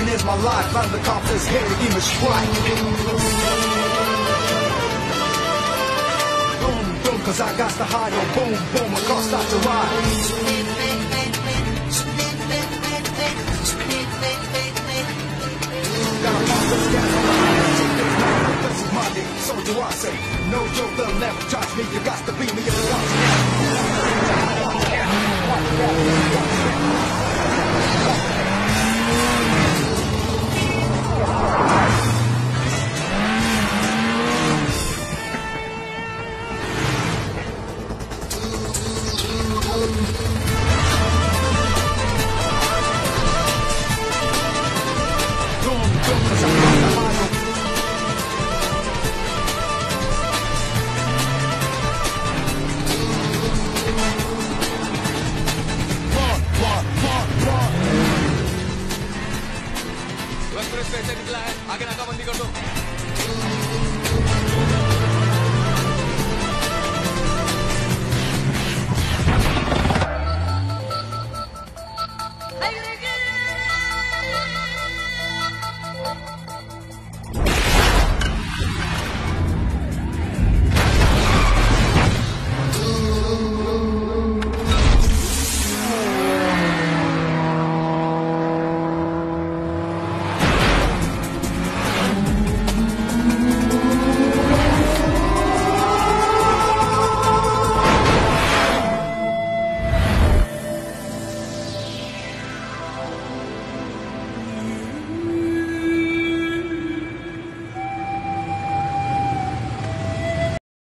running is my life. I'm the cops here to give strike. Boom, boom, cause I got the high, yo, boom, boom, my car start to ride. Got so do I say. No joke, they'll never touch me, you got to be me पैसे निकला है आगे नाकाबंदी कर दो Are you?